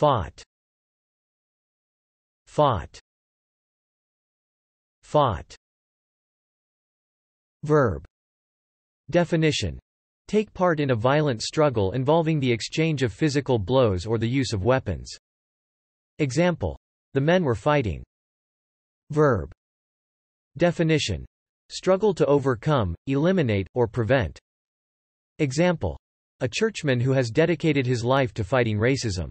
Fought. Fought. Fought. Verb. Definition. Take part in a violent struggle involving the exchange of physical blows or the use of weapons. Example. The men were fighting. Verb. Definition. Struggle to overcome, eliminate, or prevent. Example. A churchman who has dedicated his life to fighting racism.